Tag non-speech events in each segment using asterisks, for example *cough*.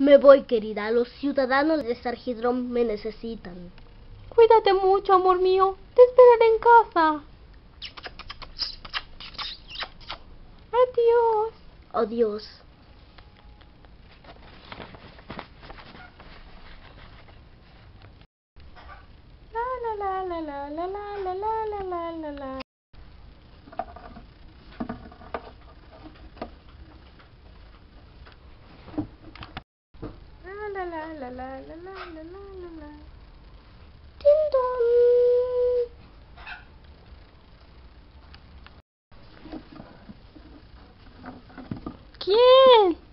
Me voy, querida. Los ciudadanos de Sargidrón me necesitan. Cuídate mucho, amor mío. Te esperaré en casa. Adiós. Adiós. La la la la la la la la la la la la. La la la la la la la la la la. Ding dong. ¿Quién?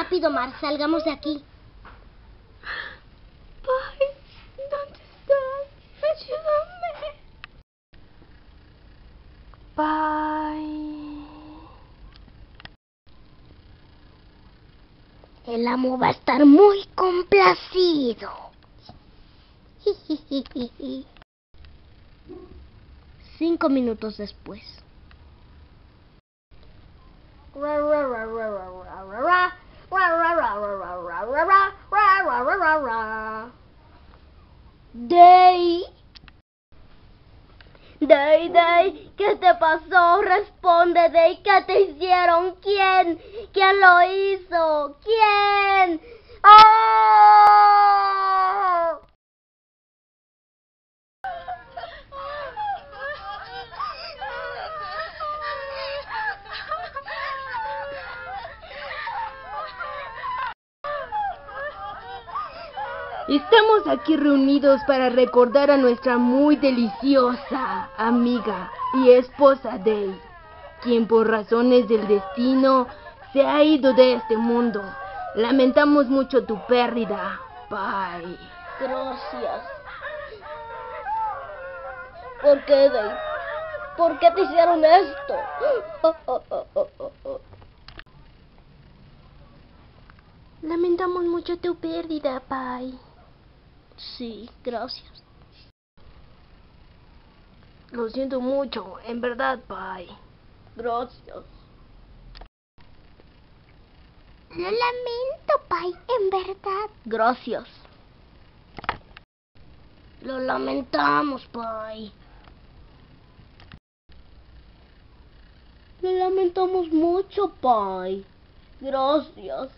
Rápido, Mar, salgamos de aquí. ¡Ay! ¿Dónde estás? Ayúdame. Bye. El amo va a estar muy complacido. *laughs* Cinco minutos después. Day. Day, Day, ¿qué te pasó? Responde, Day, ¿qué te hicieron? ¿Quién? ¿Quién lo hizo? ¿Quién? ¡Oh! Estamos aquí reunidos para recordar a nuestra muy deliciosa amiga y esposa Day, quien por razones del destino se ha ido de este mundo. Lamentamos mucho tu pérdida. Bye. Gracias. ¿Por qué, Day? ¿Por qué te hicieron esto? Lamentamos mucho tu pérdida, Bye. Sí, gracias. Lo siento mucho, en verdad, Bye. Gracias. Lo lamento, Pai, en verdad. Gracias. Lo lamentamos, Pai. Lo lamentamos mucho, Pai. Gracias.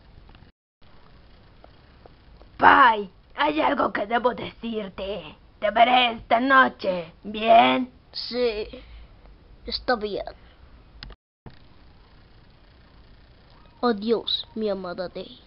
Bye. Hay algo que debo decirte. Te veré esta noche. ¿Bien? Sí, está bien. Adiós, mi amada Day.